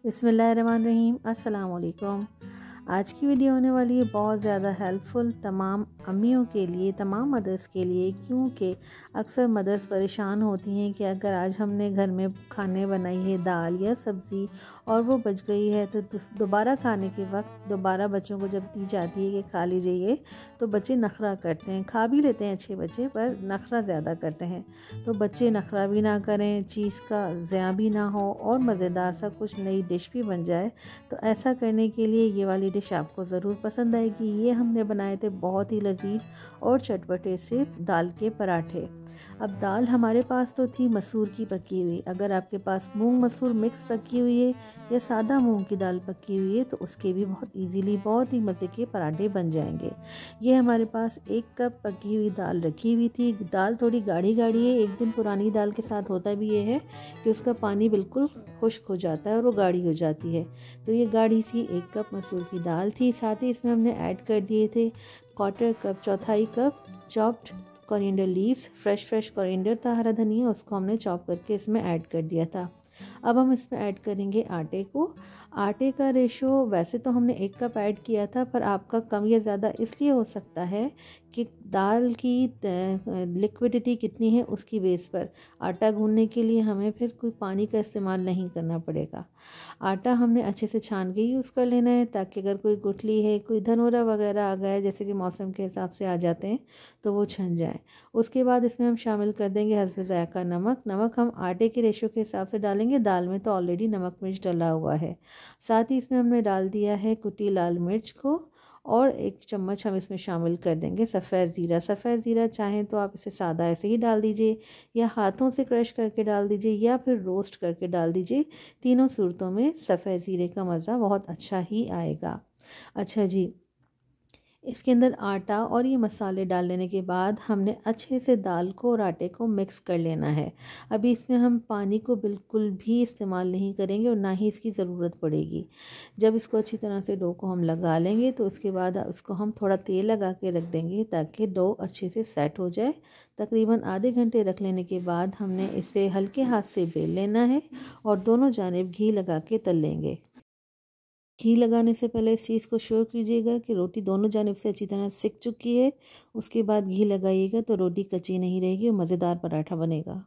बिसमीम अस्सलाम आज की वीडियो होने वाली है बहुत ज़्यादा हेल्पफुल तमाम अम्मियों के लिए, तमाम मदर्स के लिए, क्योंकि अक्सर मदर्स परेशान होती हैं कि अगर आज हमने घर में खाने बनाई है दाल या सब्ज़ी और वो बच गई है तो दोबारा खाने के वक्त दोबारा बच्चों को जब दी जाती है कि खा लीजिए तो बच्चे नखरा करते हैं। खा भी लेते हैं अच्छे बच्चे, पर नखरा ज़्यादा करते हैं। तो बच्चे नखरा भी ना करें, चीज़ का ज़्या भी ना हो और मज़ेदार सा कुछ नई डिश भी बन जाए तो ऐसा करने के लिए ये वाली आपको ज़रूर पसंद आएगी। ये हमने बनाए थे बहुत ही लजीज और चटपटे से दाल के पराठे। अब दाल हमारे पास तो थी मसूर की पकी हुई। अगर आपके पास मूंग मसूर मिक्स पकी हुई है या सादा मूंग की दाल पकी हुई है तो उसके भी बहुत इजीली बहुत ही मज़े के पराठे बन जाएँगे। ये हमारे पास एक कप पकी हुई दाल रखी हुई थी। दाल थोड़ी गाढ़ी गाढ़ी है। एक दिन पुरानी दाल के साथ होता भी ये है कि उसका पानी बिल्कुल खुश्क हो जाता है और वो गाढ़ी हो जाती है। तो ये गाढ़ी थी एक कप मसूर की दाल थी, साथ ही इसमें हमने ऐड कर दिए थे क्वार्टर कप चौथाई cup chopped coriander leaves fresh fresh coriander था हरा धनिया, उसको हमने चॉप करके इसमें ऐड कर दिया था। अब हम इसमें ऐड करेंगे आटे को। आटे का रेशो वैसे तो हमने एक कप ऐड किया था, पर आपका कम या ज़्यादा इसलिए हो सकता है कि दाल की लिक्विडिटी कितनी है उसकी बेस पर। आटा गूंदने के लिए हमें फिर कोई पानी का इस्तेमाल नहीं करना पड़ेगा। आटा हमने अच्छे से छान के यूज़ कर लेना है, ताकि अगर कोई गुठली है, कोई धनोरा वगैरह आ गया जैसे कि मौसम के हिसाब से आ जाते हैं तो वो छन जाए। उसके बाद इसमें हम शामिल कर देंगे हसब ज़ायका नमक। नमक हम आटे के रेशो के हिसाब से डालेंगे दाल में तो ऑलरेडी नमक मिर्च डला हुआ है। साथ ही इसमें हमने डाल दिया है कुटी लाल मिर्च को और एक चम्मच हम इसमें शामिल कर देंगे सफ़ेद ज़ीरा। सफ़ेद ज़ीरा चाहें तो आप इसे सादा ऐसे ही डाल दीजिए या हाथों से क्रश करके डाल दीजिए या फिर रोस्ट करके डाल दीजिए। तीनों सूरतों में सफ़ेद ज़ीरे का मज़ा बहुत अच्छा ही आएगा। अच्छा जी इसके अंदर आटा और ये मसाले डाल लेने के बाद हमने अच्छे से दाल को और आटे को मिक्स कर लेना है। अभी इसमें हम पानी को बिल्कुल भी इस्तेमाल नहीं करेंगे और ना ही इसकी ज़रूरत पड़ेगी। जब इसको अच्छी तरह से डो को हम लगा लेंगे तो उसके बाद उसको हम थोड़ा तेल लगा के रख देंगे ताकि डो अच्छे से सेट हो जाए। तकरीबन आधे घंटे रख लेने के बाद हमने इसे हल्के हाथ से बेल लेना है और दोनों जानब घी लगा के तल लेंगे। घी लगाने से पहले इस चीज़ को श्योर कीजिएगा कि रोटी दोनों जानब से अच्छी तरह सिक चुकी है। उसके बाद घी लगाइएगा तो रोटी कच्ची नहीं रहेगी और मज़ेदार पराठा बनेगा।